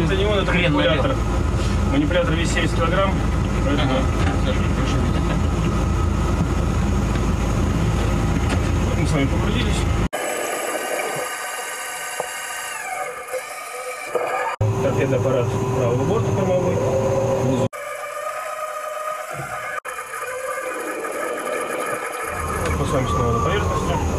это, не он, это манипулятор. Налил. Манипулятор весит 70 килограмм. Поэтому... Ага. Мы с вами погрузились. Торпедный аппарат правого борта. возвращаемся снова на поверхность.